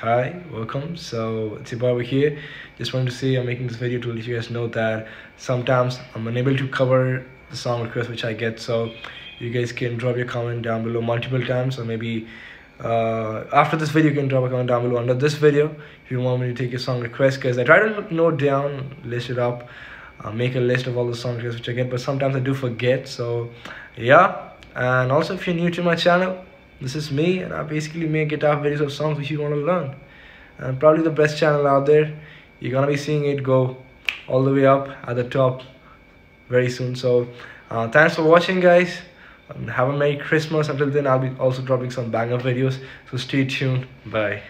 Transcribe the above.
Hi, welcome. So it's your boy here. Just wanted to say I'm making this video to let you guys know that sometimes I'm unable to cover the song requests which I get. So you guys can drop your comment down below multiple times or maybe uh, after this video you can drop a comment down below under this video if you want me to take your song request because I try to note down, list it up, uh, make a list of all the song requests which I get but sometimes I do forget. So yeah, and also if you're new to my channel this is me and I basically make guitar videos of songs which you want to learn. And probably the best channel out there you're gonna be seeing it go all the way up at the top very soon. So uh, thanks for watching guys and have a merry christmas. Until then i'll be also dropping some banger videos. So stay tuned. Bye